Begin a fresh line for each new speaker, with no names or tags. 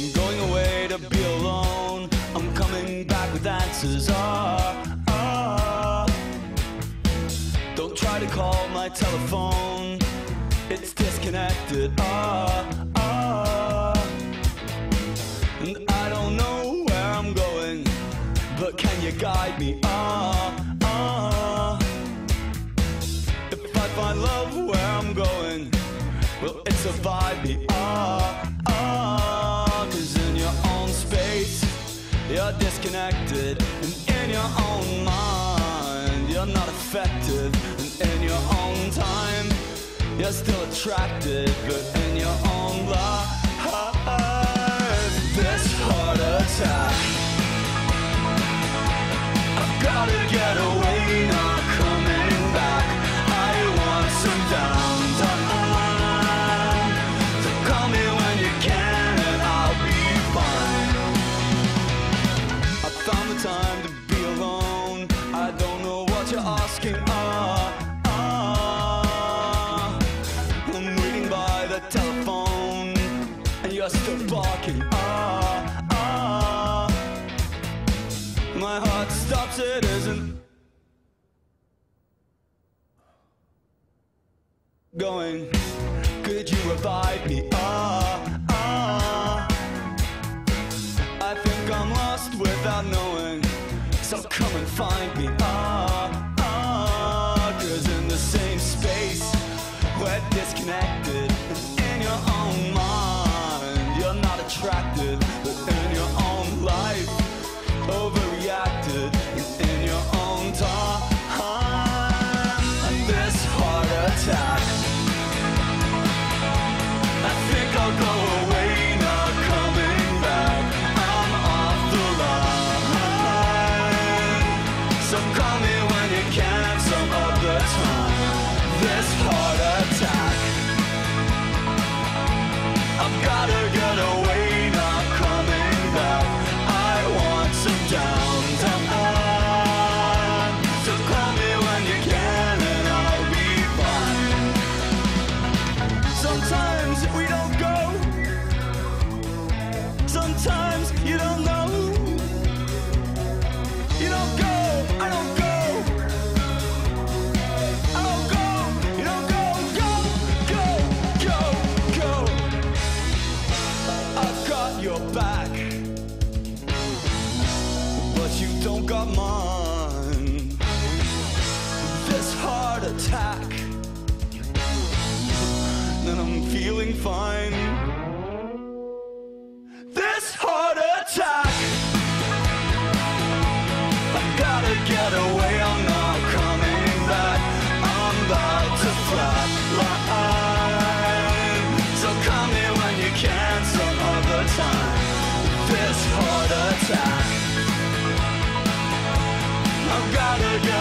I'm going away to be alone. I'm coming back with answers. Ah, ah. Don't try to call my telephone. It's disconnected. Ah, ah. And I don't know where I'm going, but can you guide me? Ah, ah. If I find love where I'm going, well, it's a vibe me. Ah, ah. You're disconnected. And in your own mind, you're not effective. And in your own time, you're still attracted. But in your own life, barking. Ah, ah. My heart stops, it isn't going. Could you revive me? Ah, ah. I think I'm lost without knowing. So come and find me. Ah, ah. Sometimes you don't know. You don't go. I don't go. I don't go. You don't go. Go, go, go, go. I've got your back, but you don't got mine. This heart attack I'm feeling fine. This heart attack. I gotta get away, I'm not coming back. I'm about to flatline. So call me when you can, some other time. This heart attack. I've gotta get.